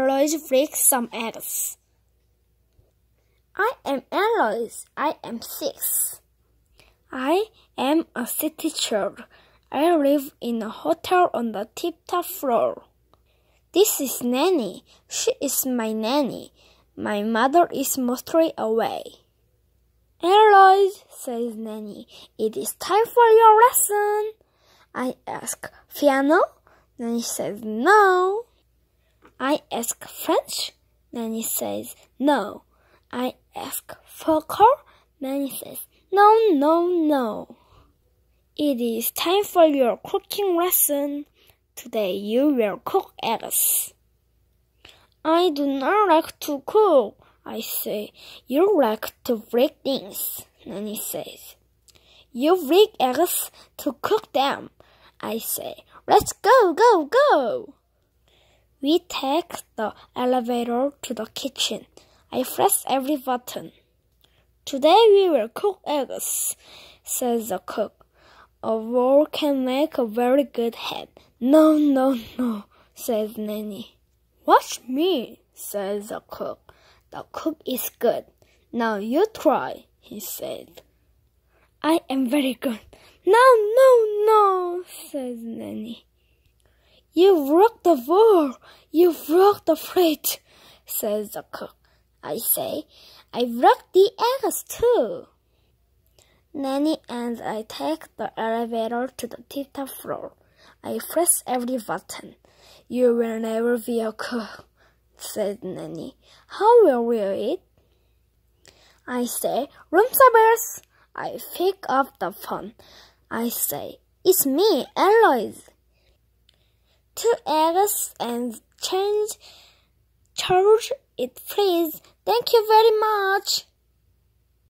Eloise breaks some eggs. I am Eloise. I am six. I am a city child. I live in a hotel on the tip-top floor. This is Nanny. She is my nanny. My mother is mostly away. Eloise, says Nanny, it is time for your lesson. I ask, piano? Nanny says, no. I ask French? Nanny says, no. I ask folklore? Nanny says, no, no, no. It is time for your cooking lesson. Today you will cook eggs. I do not like to cook, I say. You like to break things, Nanny says. You break eggs to cook them, I say. Let's go, go, go! We take the elevator to the kitchen. I press every button. Today we will cook eggs, says the cook. A roll can make a very good head. No, no, no, says Nanny. Watch me, says the cook. The cook is good. Now you try, he said. I am very good. No, no, no, says Nanny. You broke the bowl. You broke the plate, says the cook. I say, I broke the eggs too. Nanny and I take the elevator to the tip-top floor. I press every button. You will never be a cook, said Nanny. How will we eat? I say, room service. I pick up the phone. I say, it's me, Eloise. Two eggs and change. Charge it, please. Thank you very much.